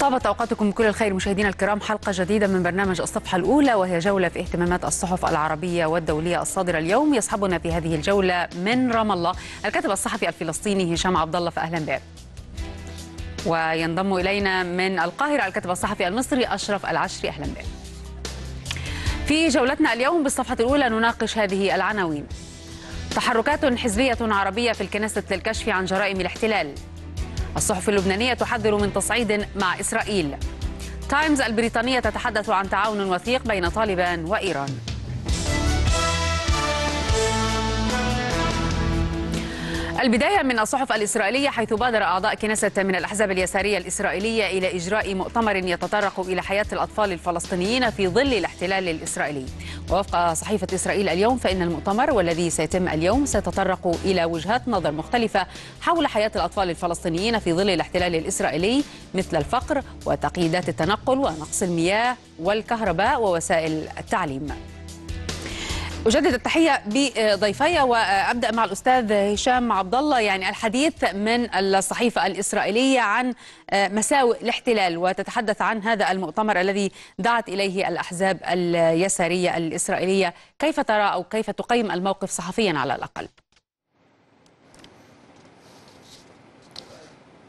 طابت أوقاتكم كل الخير مشاهدينا الكرام حلقة جديدة من برنامج الصفحة الأولى وهي جولة في اهتمامات الصحف العربية والدولية الصادرة اليوم. يصحبنا في هذه الجولة من رام الله الكاتب الصحفي الفلسطيني هشام عبد الله فاهلا بك. وينضم إلينا من القاهرة الكاتب الصحفي المصري أشرف العشري. أهلا بك. في جولتنا اليوم بالصفحة الأولى نناقش هذه العناوين. تحركات حزبية عربية في الكنيسة للكشف عن جرائم الاحتلال. الصحف اللبنانية تحذر من تصعيد مع إسرائيل. تايمز البريطانية تتحدث عن تعاون وثيق بين طالبان وإيران. البداية من الصحف الإسرائيلية حيث بادر أعضاء كنيسة من الأحزاب اليسارية الإسرائيلية إلى إجراء مؤتمر يتطرق إلى حياة الأطفال الفلسطينيين في ظل الاحتلال الإسرائيلي. ووفق صحيفة إسرائيل اليوم فإن المؤتمر والذي سيتم اليوم سيتطرق إلى وجهات نظر مختلفة حول حياة الأطفال الفلسطينيين في ظل الاحتلال الإسرائيلي مثل الفقر وتقييدات التنقل ونقص المياه والكهرباء ووسائل التعليم. أجدد التحية بضيفي وأبدأ مع الأستاذ هشام عبد الله يعني الحديث من الصحيفة الإسرائيلية عن مساوئ الاحتلال وتتحدث عن هذا المؤتمر الذي دعت إليه الأحزاب اليسارية الإسرائيلية. كيف ترى أو كيف تقيم الموقف صحفيا على الأقل؟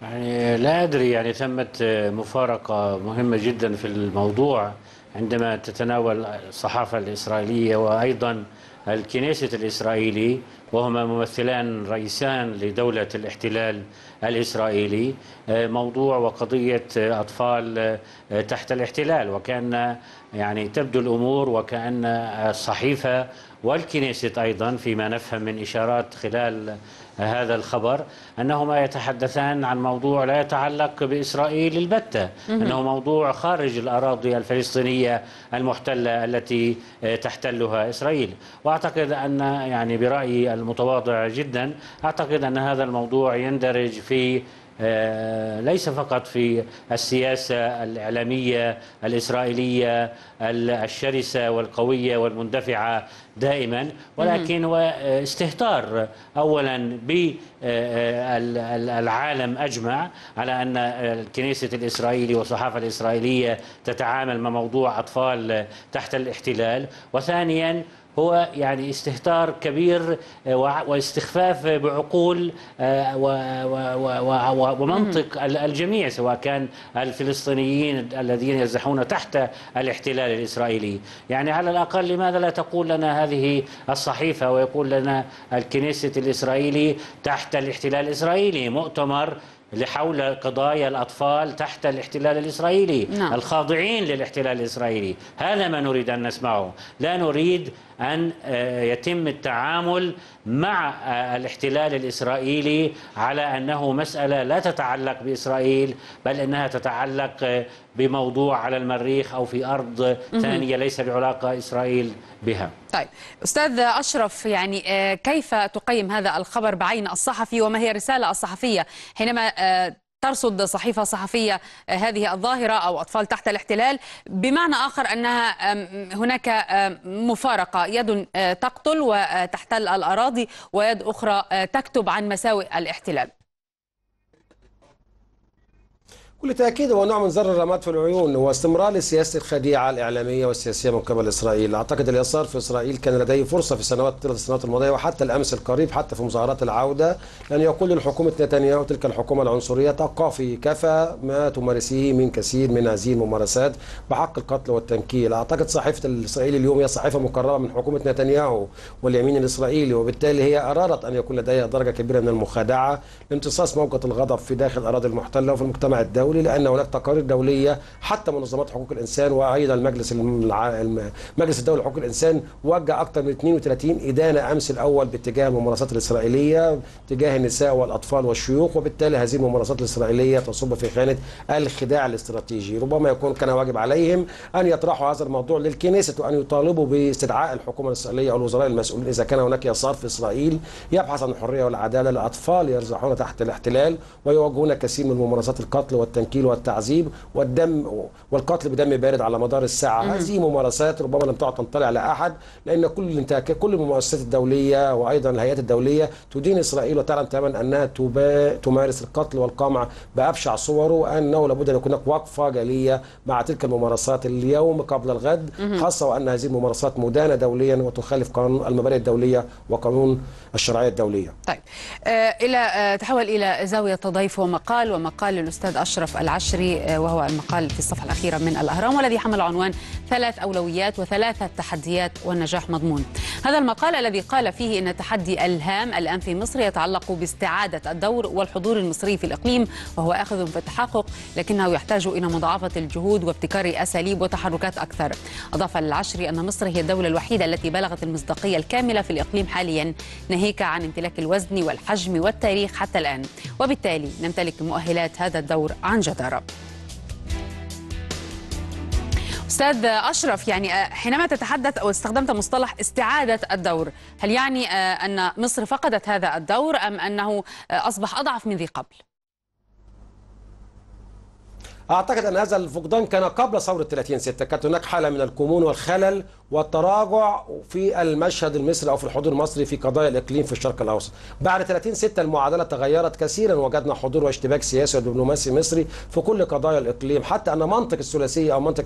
يعني لا أدري يعني ثمت مفارقة مهمة جدا في الموضوع. عندما تتناول الصحافة الإسرائيلية وأيضا الكنيسة الإسرائيلي وهما ممثلان رئيسان لدولة الاحتلال الإسرائيلي موضوع وقضية أطفال تحت الاحتلال. وكأن يعني تبدو الأمور وكأن الصحيفة والكنيسة أيضا فيما نفهم من إشارات خلال هذا الخبر أنهما يتحدثان عن موضوع لا يتعلق بإسرائيل البتة أنه موضوع خارج الأراضي الفلسطينية المحتلة التي تحتلها إسرائيل. وأعتقد أن يعني برأيي المتواضع جدا أعتقد أن هذا الموضوع يندرج في ليس فقط في السياسة الإعلامية الإسرائيلية الشرسة والقوية والمندفعة دائما ولكن هو استهتار أولا بالعالم أجمع على أن الكنيسة الإسرائيلي والصحافة الإسرائيلية تتعامل مع موضوع أطفال تحت الاحتلال وثانيا هو يعني استهتار كبير واستخفاف بعقول ومنطق الجميع سواء كان الفلسطينيين الذين يزحون تحت الاحتلال الإسرائيلي. يعني على الأقل لماذا لا تقول لنا هذه الصحيفة ويقول لنا الكنيسة الإسرائيلي تحت الاحتلال الإسرائيلي مؤتمر لحول قضايا الأطفال تحت الاحتلال الإسرائيلي نعم. الخاضعين للاحتلال الإسرائيلي. هذا ما نريد أن نسمعه. لا نريد أن يتم التعامل مع الاحتلال الإسرائيلي على أنه مسألة لا تتعلق بإسرائيل بل أنها تتعلق بموضوع على المريخ أو في أرض ثانية ليس بعلاقة إسرائيل بها. طيب أستاذ أشرف يعني كيف تقيم هذا الخبر بعين الصحفي وما هي الرسالة الصحفية؟ حينما ترصد صحيفة صحفية هذه الظاهرة أو أطفال تحت الاحتلال. بمعنى آخر أنها هناك مفارقة يد تقتل وتحتل الأراضي ويد أخرى تكتب عن مساوئ الاحتلال. بكل تأكيد هو نوع من زر الرماد في العيون واستمرار لسياسة الخديعة الإعلامية والسياسية من قبل إسرائيل. أعتقد اليسار في إسرائيل كان لديه فرصة في السنوات طيلة السنوات الماضية وحتى الأمس القريب حتى في مظاهرات العودة أن يقول لحكومة نتنياهو تلك الحكومة العنصرية توقفي كفى ما تمارسيه من كثير من هذه الممارسات بحق القتل والتنكيل. أعتقد صحيفة الإسرائيلي اليوم هي صحيفة مقربة من حكومة نتنياهو واليمين الإسرائيلي وبالتالي هي أرادت أن يكون لديها درجة كبيرة من المخادعة لامتصاص موجة الغضب في داخل الأراضي المحتلة وفي المجتمع الدولي. لأن هناك تقارير دولية حتى منظمات حقوق الإنسان وأيضا المجلس الملع... مجلس الدولي لحقوق الإنسان وجه أكثر من 32 إدانة أمس الأول باتجاه الممارسات الإسرائيلية تجاه النساء والأطفال والشيوخ وبالتالي هذه الممارسات الإسرائيلية تصب في خانة الخداع الاستراتيجي. ربما يكون كان واجب عليهم أن يطرحوا هذا الموضوع للكنيسة وأن يطالبوا باستدعاء الحكومة الإسرائيلية أو الوزراء المسؤولين. إذا كان هناك يسار في إسرائيل يبحث عن الحريه والعدالة لاطفال يرزحون تحت الاحتلال ويواجهون كثير من ممارسات القتل والتنكيل والتنكيل والتعذيب والدم والقتل بدم بارد على مدار الساعة. هذه ممارسات ربما لم تعد تنطلي على احد لأن كل الانتهاك كل المؤسسات الدولية وأيضا الهيئات الدولية تدين إسرائيل وتعلم تماما أنها تبا تمارس القتل والقمع بأبشع صوره وانه لابد أن يكون هناك وقفة جليه مع تلك الممارسات اليوم قبل الغد. خاصة وأن هذه الممارسات مدانة دوليا وتخالف قانون المبادئ الدولية وقانون الشرعية الدولية. طيب. آه إلى آه تحول إلى زاوية تضيف ومقال ومقال للأستاذ اشرف العشري آه وهو المقال في الصفحه الاخيره من الأهرام والذي حمل عنوان ثلاث أولويات وثلاثة تحديات والنجاح مضمون. هذا المقال الذي قال فيه إن التحدي الهام الآن في مصر يتعلق باستعادة الدور والحضور المصري في الإقليم وهو آخذ في التحقق لكنه يحتاج إلى مضاعفة الجهود وابتكار أساليب وتحركات أكثر. أضاف العشري أن مصر هي الدولة الوحيدة التي بلغت المصداقية الكاملة في الإقليم حاليا ناهيك عن امتلاك الوزن والحجم والتاريخ حتى الآن وبالتالي نمتلك مؤهلات هذا الدور عن جدارة أستاذ أشرف يعني حينما تتحدث أو استخدمت مصطلح استعادة الدور هل يعني أن مصر فقدت هذا الدور أم أنه أصبح أضعف من ذي قبل؟ أعتقد أن هذا الفقدان كان قبل ثورة 30 6 كانت هناك حالة من الكمون والخلل والتراجع في المشهد المصري أو في الحضور المصري في قضايا الإقليم في الشرق الأوسط. بعد 30 6 المعادلة تغيرت كثيرا وجدنا حضور واشتباك سياسي ودبلوماسي مصري في كل قضايا الإقليم حتى أن منطق الثلاثيه أو منطق.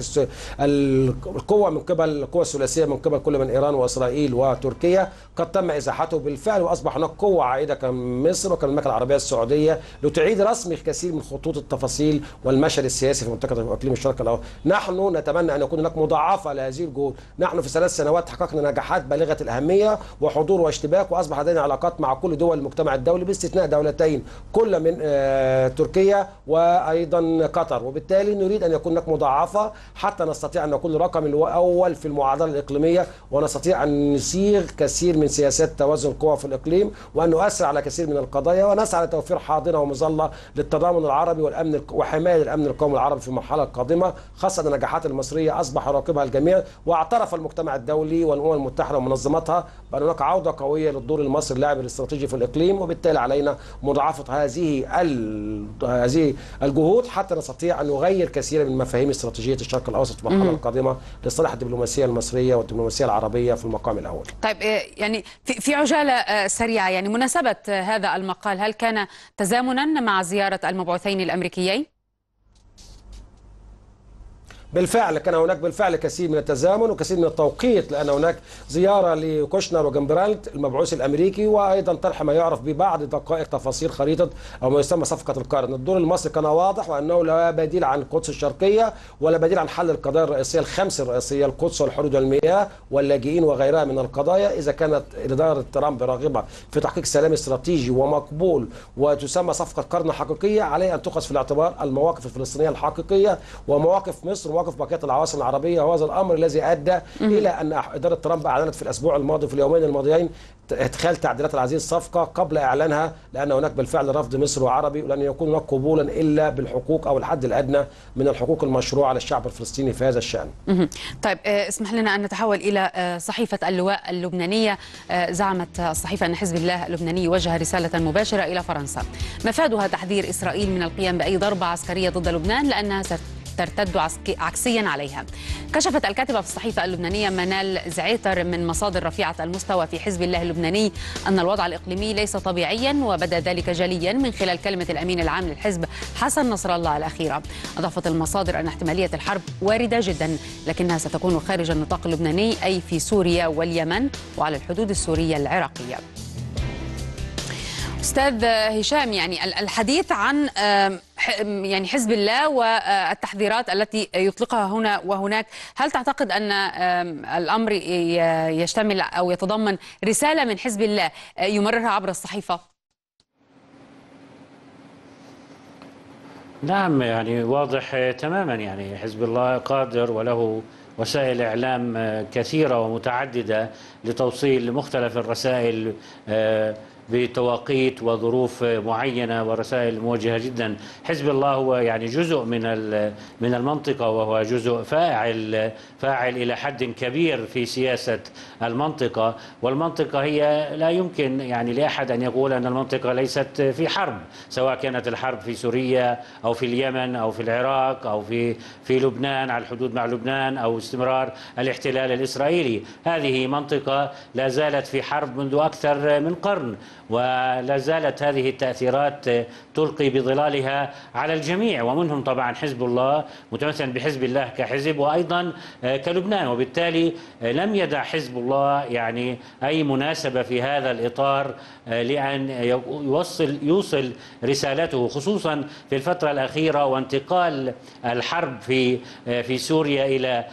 القوة من قبل القوة الثلاثية من قبل كل من إيران وإسرائيل وتركيا قد تم إزاحته بالفعل وأصبح هناك قوة عائدة كمصر وكالمملكه العربية السعودية لتعيد رسم الكثير من خطوط التفاصيل والمشهد السياسي في منطقة اقليم الشرق الأوسط. نحن نتمنى أن يكون هناك مضاعفة لهذه الجهود، نحن في ثلاث سنوات حققنا نجاحات بالغة الأهمية وحضور واشتباك وأصبح لدينا علاقات مع كل دول المجتمع الدولي باستثناء دولتين كل من آه تركيا وأيضا قطر. وبالتالي نريد أن يكون هناك مضاعفة حتى نستطيع أن نكون الرقم الأول في المعادلة الإقليمية ونستطيع أن نصيغ كثير من سياسات توازن القوى في الإقليم وأن نؤثر على كثير من القضايا ونسعى لتوفير حاضنة ومظلة للتضامن العربي والأمن وحماية الأمن القومي العربي في المرحلة القادمة خاصة النجاحات المصرية أصبح يراقبها الجميع واعترف المجتمع الدولي والأمم المتحدة ومنظماتها بأن هناك عودة قوية للدور المصري اللاعب الاستراتيجي في الإقليم وبالتالي علينا مضاعفة هذه هذه الجهود حتى نستطيع أن نغير كثيرا من مفاهيم استراتيجية الشرق الأوسط في المرحلة القادمة لصالح الدبلوماسية المصرية والدبلوماسية العربية في المقام الأول. طيب يعني في عجالة سريعة يعني مناسبة هذا المقال هل كان تزامنا مع زيارة المبعوثين الأمريكيين؟ بالفعل كان هناك بالفعل كثير من التزامن وكثير من التوقيت لأن هناك زيارة لكوشنر وجمبرالت المبعوث الأمريكي وأيضا طرح ما يعرف ببعض دقائق تفاصيل خريطة أو ما يسمى صفقة القرن، الدور المصري كان واضح وأنه لا بديل عن القدس الشرقية ولا بديل عن حل القضايا الرئيسية الخمس الرئيسية القدس والحدود والمياه واللاجئين وغيرها من القضايا. إذا كانت إدارة ترامب راغبة في تحقيق سلام استراتيجي ومقبول وتسمى صفقة قرن حقيقية عليه أن تؤخذ في الاعتبار المواقف الفلسطينية الحقيقية ومواقف مصر مواقف بقيه العواصم العربية وهذا الأمر الذي أدى إلى أن إدارة ترامب أعلنت في الأسبوع الماضي في اليومين الماضيين إدخال تعديلات هذه الصفقه قبل إعلانها لأن هناك بالفعل رفض مصر وعربي ولن يكون هناك قبولا إلا بالحقوق أو الحد الأدنى من الحقوق المشروعة للشعب الفلسطيني في هذا الشأن. طيب اسمح لنا أن نتحول إلى صحيفة اللواء اللبنانية. زعمت الصحيفة أن حزب الله اللبناني وجه رسالة مباشرة إلى فرنسا. مفادها تحذير إسرائيل من القيام بأي ضربة عسكرية ضد لبنان لأنها ترتد عكسيا عليها. كشفت الكاتبة في الصحيفة اللبنانية منال زعيتر من مصادر رفيعة المستوى في حزب الله اللبناني أن الوضع الإقليمي ليس طبيعيا وبدأ ذلك جليا من خلال كلمة الأمين العام للحزب حسن نصر الله الأخيرة. أضافت المصادر أن احتمالية الحرب واردة جدا لكنها ستكون خارج النطاق اللبناني أي في سوريا واليمن وعلى الحدود السورية العراقية. أستاذ هشام يعني الحديث عن يعني حزب الله والتحذيرات التي يطلقها هنا وهناك هل تعتقد أن الأمر يشتمل أو يتضمن رسالة من حزب الله يمررها عبر الصحيفة؟ نعم يعني واضح تماما يعني حزب الله قادر وله وسائل إعلام كثيرة ومتعددة لتوصيل مختلف الرسائل بتواقيت وظروف معينة ورسائل موجهة جدا. حزب الله هو يعني جزء من من المنطقة وهو جزء فاعل فاعل إلى حد كبير في سياسة المنطقة. والمنطقة هي لا يمكن يعني لأحد أن يقول أن المنطقة ليست في حرب سواء كانت الحرب في سوريا أو في اليمن أو في العراق أو في في لبنان على الحدود مع لبنان أو استمرار الاحتلال الإسرائيلي. هذه منطقة لا زالت في حرب منذ أكثر من قرن. ولا زالت هذه التأثيرات تلقي بظلالها على الجميع ومنهم طبعا حزب الله متمثلا بحزب الله كحزب وأيضا كلبنان وبالتالي لم يدع حزب الله يعني أي مناسبة في هذا الإطار لأن يوصل يوصل رسالته خصوصا في الفترة الأخيرة وانتقال الحرب في في سوريا إلى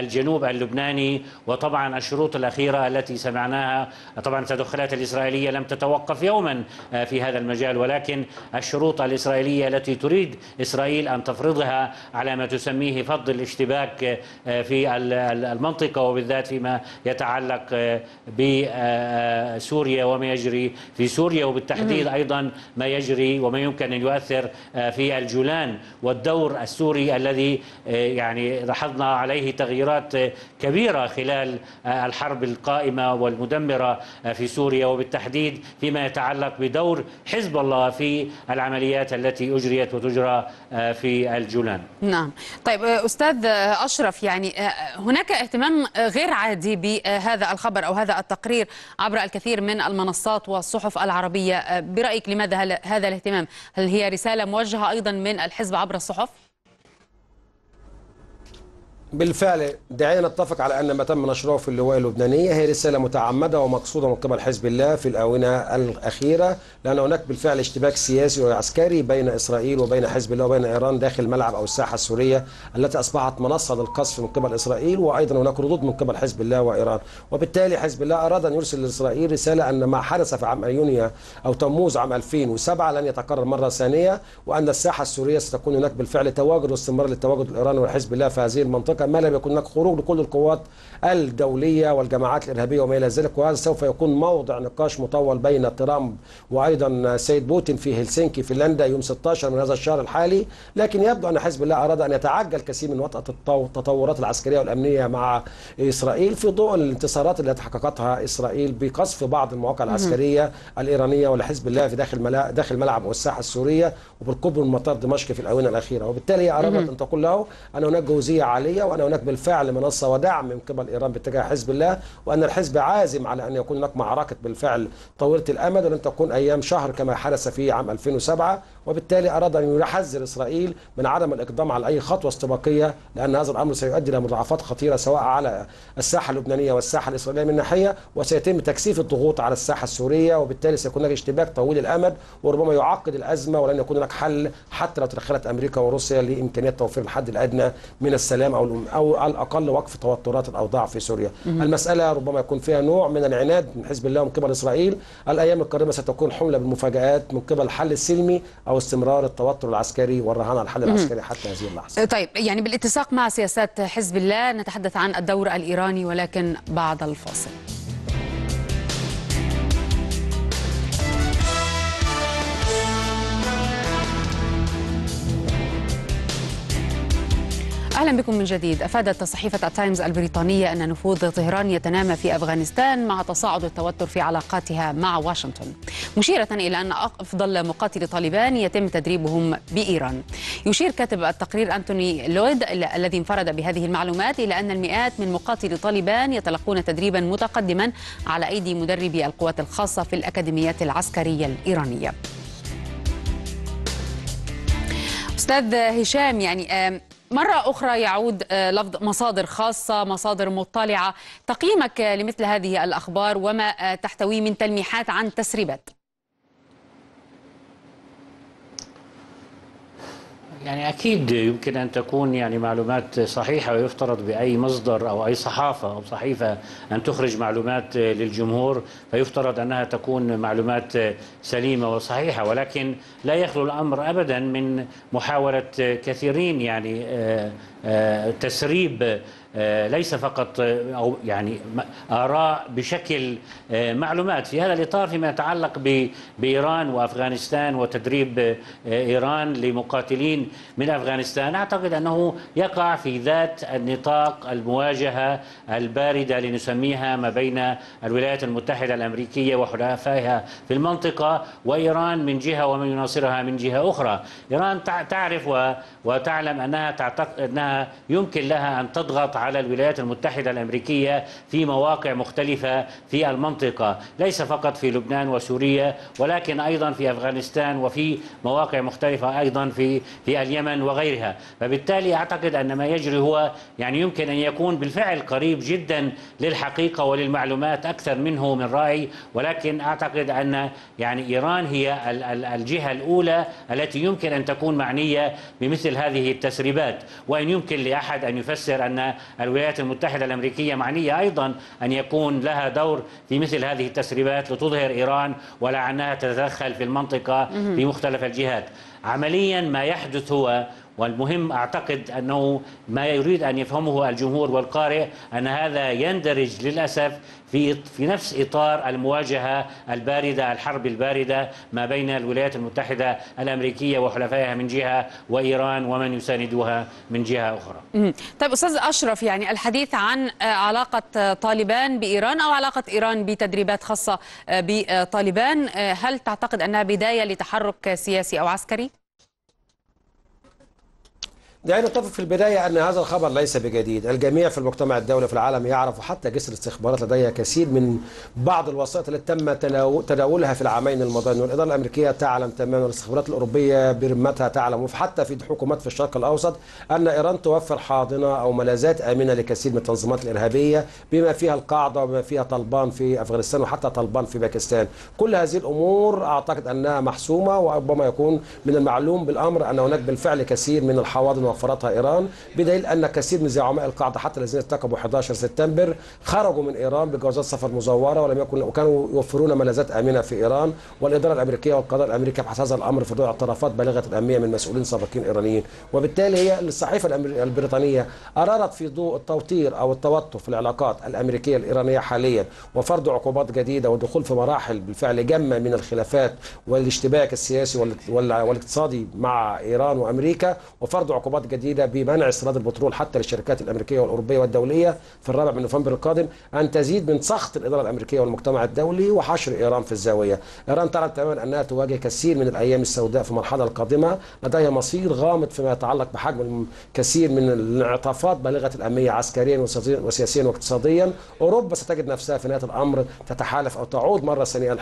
الجنوب اللبناني وطبعا الشروط الأخيرة التي سمعناها طبعا التدخلات الإسرائيلية لم تتوقف يوما في هذا المجال. ولكن الشروط الإسرائيلية التي تريد إسرائيل أن تفرضها على ما تسميه فض الاشتباك في المنطقة وبالذات فيما يتعلق بسوريا وما يجري في سوريا. وبالتحديد أيضا ما يجري وما يمكن أن يؤثر في الجولان والدور السوري الذي يعني لاحظنا عليه تغييرات كبيرة خلال الحرب القائمة والمدمرة في سوريا. وبالتحديد فيما يتعلق بدور حزب الله في العمليات التي أجريت وتجرى في الجولان. نعم. طيب أستاذ أشرف يعني هناك اهتمام غير عادي بهذا الخبر أو هذا التقرير عبر الكثير من المنصات والصحف العربية. برأيك لماذا هذا الاهتمام؟ هل هي رسالة موجهة أيضا من الحزب عبر الصحف؟ بالفعل دعينا نتفق على أن ما تم نشره في اللواء اللبنانية هي رسالة متعمدة ومقصودة من قبل حزب الله في الآونة الأخيرة لأن هناك بالفعل اشتباك سياسي وعسكري بين إسرائيل وبين حزب الله وبين إيران داخل الملعب أو الساحة السورية التي أصبحت منصة للقصف من قبل إسرائيل وأيضا هناك ردود من قبل حزب الله وإيران. وبالتالي حزب الله أراد أن يرسل لإسرائيل رسالة أن ما حدث في عام يونيو أو تموز عام 2007 لن يتكرر مرة ثانية وأن الساحة السورية ستكون هناك بالفعل تواجد واستمرار للتواجد الإيراني وحزب الله في هذه المنطقة. ما لم يكن هناك خروج لكل القوات الدولية والجماعات الإرهابية وما إلى ذلك وهذا سوف يكون موضع نقاش مطول بين ترامب وأيضا سيد بوتين في هلسنكي فنلندا يوم 16 من هذا الشهر الحالي. لكن يبدو أن حزب الله أراد أن يتعجل كثير من وطأة التطورات العسكرية والأمنية مع إسرائيل في ضوء الانتصارات التي حققتها إسرائيل بقصف بعض المواقع العسكرية الإيرانية ولحزب الله في داخل ملا داخل الملعب والساحة السورية وبالقرب من مطار دمشق في الآونة الأخيرة. وبالتالي هي أرادت أن تقول له أن هناك جوزية عالية وأن هناك بالفعل منصة ودعم من قبل إيران باتجاه حزب الله وأن الحزب عازم على أن يكون هناك معركة بالفعل طويلة الأمد ولن تكون أيام شهر كما حدث في عام 2007 وبالتالي أراد أن يحذر إسرائيل من عدم الإقدام على أي خطوة استباقية لأن هذا الأمر سيؤدي إلى مضاعفات خطيرة سواء على الساحة اللبنانية والساحة الإسرائيلية من ناحية وسيتم تكثيف الضغوط على الساحة السورية وبالتالي سيكون هناك اشتباك طويل الأمد وربما يعقد الأزمة ولن يكون هناك حل حتى لو تدخلت أمريكا وروسيا لإمكانية توفير الحد الأدنى من السلام أو أو على الأقل وقف توترات الأوضاع في سوريا. المسألة ربما يكون فيها نوع من العناد من حزب الله ومن قبل إسرائيل. الأيام القادمة ستكون حملة بالمفاجآت من قبل الحل السلمي أو استمرار التوتر العسكري والرهان على الحل العسكري حتى هذه اللحظة. طيب يعني بالاتساق مع سياسات حزب الله نتحدث عن الدور الإيراني ولكن بعد الفاصل. أهلا بكم من جديد. أفادت صحيفة التايمز البريطانية أن نفوذ طهران يتنامى في أفغانستان مع تصاعد التوتر في علاقاتها مع واشنطن. مشيرة إلى أن أفضل مقاتلي طالبان يتم تدريبهم بإيران. يشير كاتب التقرير أنتوني لويد الذي انفرد بهذه المعلومات إلى أن المئات من مقاتلي طالبان يتلقون تدريبا متقدما على أيدي مدربي القوات الخاصة في الأكاديميات العسكرية الإيرانية. أستاذ هشام يعني مرة أخرى يعود لفظ مصادر خاصة مصادر مطلعة. تقييمك لمثل هذه الأخبار وما تحتويه من تلميحات عن تسريبات. يعني أكيد يمكن أن تكون يعني معلومات صحيحة ويفترض بأي مصدر أو أي صحافة أو صحيفة أن تخرج معلومات للجمهور فيفترض أنها تكون معلومات سليمة وصحيحة ولكن لا يخلو الأمر أبدا من محاولة كثيرين يعني تسريب آه، ليس فقط آه، أو يعني آراء بشكل آه، معلومات. في هذا الإطار فيما يتعلق بإيران وأفغانستان وتدريب آه، إيران لمقاتلين من أفغانستان أعتقد أنه يقع في ذات النطاق المواجهة الباردة لنسميها ما بين الولايات المتحدة الأمريكية وحلفائها في المنطقة وإيران من جهة ومن يناصرها من جهة أخرى. إيران تع- تعرف وتعلم أنها تعتقد أنها يمكن لها أن تضغط على الولايات المتحدة الأمريكية في مواقع مختلفة في المنطقة. ليس فقط في لبنان وسوريا ولكن أيضا في أفغانستان وفي مواقع مختلفة أيضا في في اليمن وغيرها. فبالتالي أعتقد أن ما يجري هو يعني يمكن أن يكون بالفعل قريب جدا للحقيقة وللمعلومات أكثر منه من رأي. ولكن أعتقد أن يعني إيران هي ال- ال- الجهة الأولى التي يمكن أن تكون معنية بمثل هذه التسريبات. وإن يمكن لأحد أن يفسر أن الولايات المتحدة الأمريكية معنية أيضا أن يكون لها دور في مثل هذه التسريبات لتظهر إيران ولا أنها تتدخل في المنطقة في مختلف الجهات. عمليا ما يحدث هو والمهم أعتقد أنه ما يريد أن يفهمه الجمهور والقارئ أن هذا يندرج للأسف في في نفس إطار المواجهة الباردة الحرب الباردة ما بين الولايات المتحدة الأمريكية وحلفائها من جهة وإيران ومن يساندها من جهة أخرى. طيب أستاذ أشرف يعني الحديث عن آه، علاقة آه، طالبان بإيران أو علاقة إيران بتدريبات خاصة آه، بطالبان هل تعتقد أنها بداية لتحرك سياسي أو عسكري؟ دعينا نتفق في البداية أن هذا الخبر ليس بجديد. الجميع في المجتمع الدولي في العالم يعرف وحتى جسر الاستخبارات لديها كثير من بعض الوسائط التي تم تداولها في العامين الماضيين والإدارة الأمريكية تعلم تماما والاستخبارات الأوروبية برمتها تعلم وحتى في حكومات في الشرق الأوسط أن إيران توفر حاضنة أو ملاذات آمنة لكثير من التنظيمات الإرهابية بما فيها القاعدة وبما فيها طالبان في أفغانستان وحتى طالبان في باكستان. كل هذه الأمور أعتقد أنها محسومة وربما يكون من المعلوم بالأمر أن هناك بالفعل كثير من الحواضن وفرتها إيران بدليل أن كثير من زعماء القاعدة حتى الذين ارتكبوا 11 سبتمبر خرجوا من إيران بجوازات سفر مزورة ولم يكن وكانوا يوفرون ملاذات آمنة في إيران والإدارة الأمريكية والقضاء الأمريكي يبحث هذا الأمر في ضوء اعترافات بالغة الأهمية من مسؤولين سابقين إيرانيين. وبالتالي هي الصحيفة البريطانية أرادت في ضوء التوتير أو التوتر في العلاقات الأمريكية الإيرانية حاليا وفرض عقوبات جديدة والدخول في مراحل بالفعل جمة من الخلافات والاشتباك السياسي وال- وال- والاقتصادي مع إيران وأمريكا وفرض عقوبات جديدة بمنع استيراد البترول حتى للشركات الأمريكية والأوروبية والدولية في الرابع من نوفمبر القادم أن تزيد من سخط الإدارة الأمريكية والمجتمع الدولي وحشر إيران في الزاوية. إيران تعلم تماما أنها تواجه كثير من الأيام السوداء في المرحلة القادمة. لديها مصير غامض فيما يتعلق بحجم كثير من الانعطافات بالغة الأهمية عسكريا وسياسيا- واقتصاديا. أوروبا ستجد نفسها في نهاية الأمر تتحالف أو تعود مرة ثانية إلى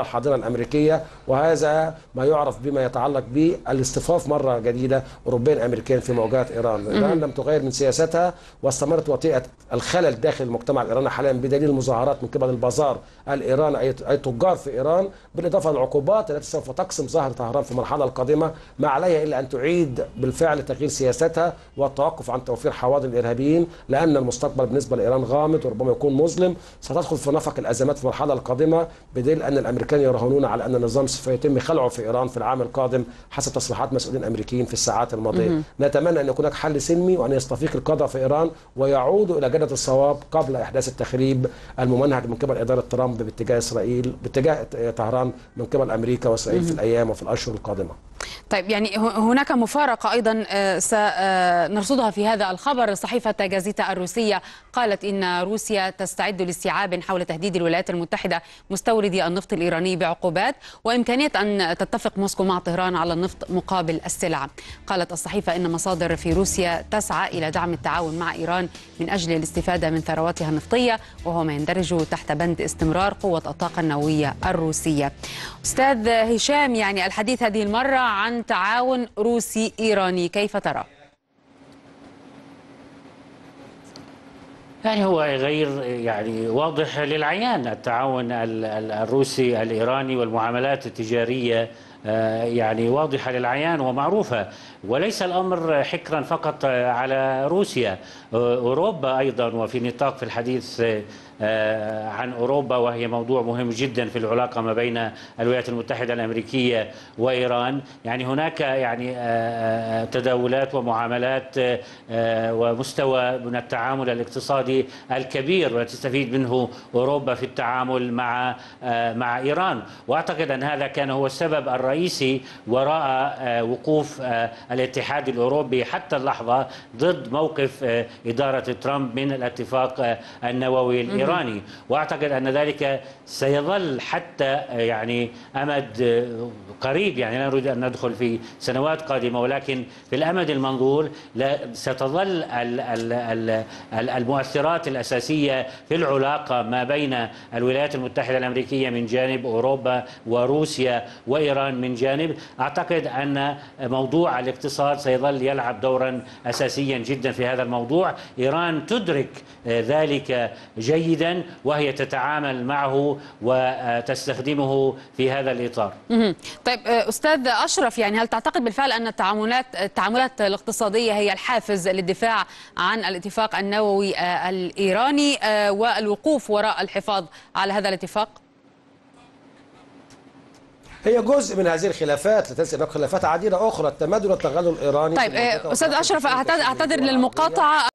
الحاضنة الأمريكية وهذا ما يعرف بما يتعلق بالاصطفاف مرة جديدة أوروبيا أمريكيا في مواجهة إيران. إيران لم تغير من سياستها واستمرت وطيئة الخلل داخل المجتمع الإيراني حاليا بدليل المظاهرات من قبل البازار الإيراني أي أي تجار في إيران بالإضافة للعقوبات التي سوف تقسم ظهر طهران في المرحلة القادمة. ما عليها إلا أن تعيد بالفعل تغيير سياستها والتوقف عن توفير حواضن الإرهابيين لأن المستقبل بالنسبة لإيران غامض وربما يكون مظلم. ستدخل في نفق الأزمات في المرحلة القادمة بدليل أن الأمريكان يراهنون على أن النظام سوف يتم خلعه في إيران في العام القادم حسب تصريحات مسؤولين أمريكيين في الساعات الماضية. نتمنى أن يكون هناك حل سلمي وأن يستفيق القضاء في إيران ويعودوا إلى جدة الصواب قبل إحداث التخريب الممنهج من قبل إدارة ترامب باتجاه إسرائيل باتجاه طهران من قبل أمريكا وإسرائيل في الأيام وفي الأشهر القادمة. طيب يعني هناك مفارقة أيضا آه، سنرصدها في هذا الخبر. صحيفة جازيتا الروسية قالت إن روسيا تستعد لاستيعاب حول تهديد الولايات المتحدة مستوردي النفط الإيراني بعقوبات وإمكانية أن تتفق موسكو مع طهران على النفط مقابل السلع. قالت الصحيفة إن مصادر في روسيا تسعى إلى دعم التعاون مع إيران من أجل الاستفادة من ثرواتها النفطية وهو ما يندرج تحت بند استمرار قوة الطاقة النووية الروسية. أستاذ هشام يعني الحديث هذه المرة عن تعاون روسي إيراني كيف ترى؟ يعني هو غير يعني واضح للعيان التعاون ال- ال- الروسي الإيراني والمعاملات التجارية آه، يعني واضحة للعيان ومعروفة وليس الأمر حكرا فقط على روسيا أوروبا أيضا وفي نطاق في الحديث عن أوروبا وهي موضوع مهم جدا في العلاقة ما بين الولايات المتحدة الأمريكية وإيران. يعني هناك يعني آه، آه، تداولات ومعاملات آه، آه، ومستوى من التعامل الاقتصادي الكبير وتستفيد منه أوروبا في التعامل مع آه، مع إيران. وأعتقد أن هذا كان هو السبب الرئيسي وراء آه، وقوف آه، الاتحاد الأوروبي حتى اللحظة ضد موقف آه، إدارة ترامب من الاتفاق آه، النووي الإيراني وأعتقد أن ذلك سيظل حتى يعني آه، قريب. يعني لا نريد أن ندخل في سنوات قادمة ولكن في الأمد المنظور ستظل ال- ال- ال- ال- المؤثرات الأساسية في العلاقة ما بين الولايات المتحدة الأمريكية من جانب أوروبا وروسيا وإيران من جانب. أعتقد أن موضوع الاقتصاد سيظل يلعب دورا أساسيا جدا في هذا الموضوع. إيران تدرك ذلك جيدا. وهي تتعامل معه وتستخدمه في هذا الإطار. طيب آه، أستاذ أشرف يعني هل تعتقد بالفعل أن التعاملات التعاملات الاقتصادية هي الحافز للدفاع عن الاتفاق النووي آه، الإيراني آه، والوقوف وراء الحفاظ على هذا الاتفاق؟ هي جزء من هذه الخلافات لا تنسى هناك خلافات عديدة أخرى التمدد والتغلل الإيراني طيب أستاذ أشرف أعتذر. للمقاطعة